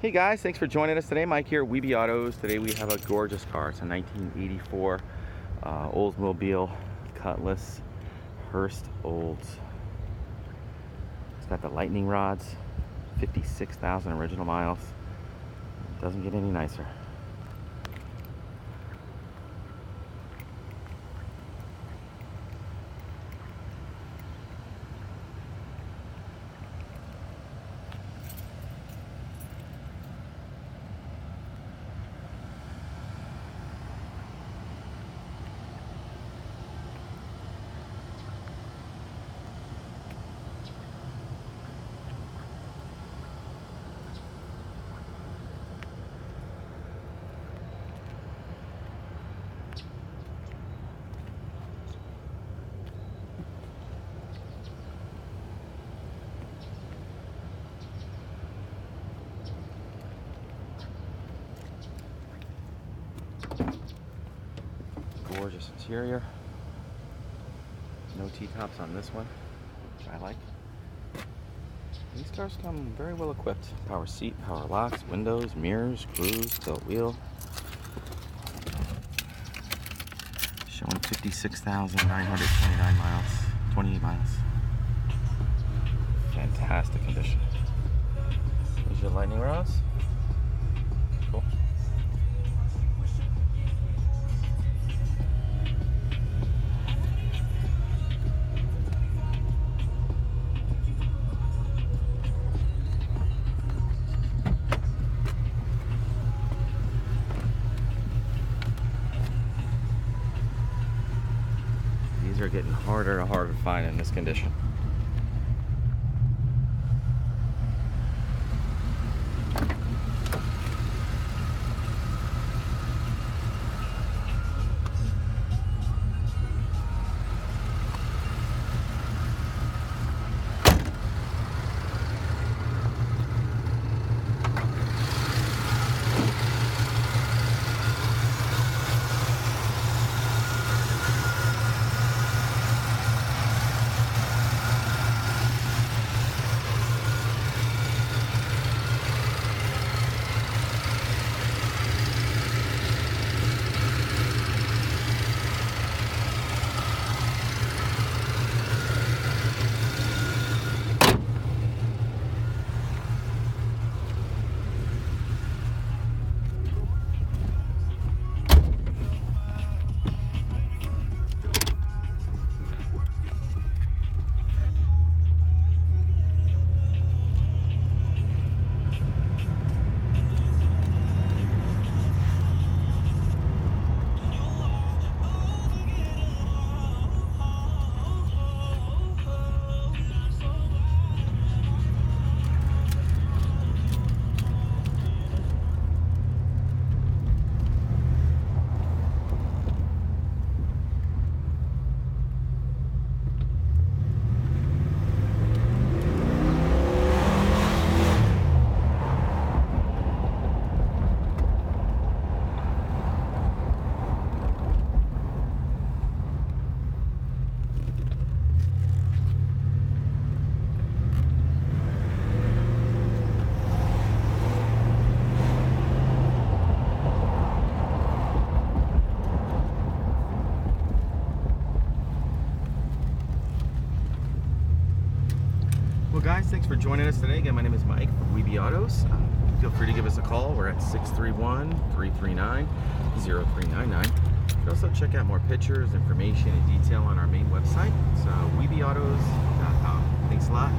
Hey guys, thanks for joining us today. Mike here, at WeBe Autos. Today we have a gorgeous car. It's a 1984 uh, Oldsmobile Cutlass Hurst Olds. It's got the lightning rods, 56,000 original miles. Doesn't get any nicer. Gorgeous interior. No T-tops on this one, which I like. These cars come very well equipped. Power seat, power locks, windows, mirrors, cruise, tilt wheel. Showing 56,929 miles, 28 miles. Fantastic condition. There's your lightning rods. Are getting harder and harder to find in this condition. Guys, thanks for joining us today. Again, my name is Mike from WeBe Autos. Uh, feel free to give us a call. We're at 631 339 0399. You can also check out more pictures, information, and detail on our main website. It's uh, webeautos.com. Thanks a lot.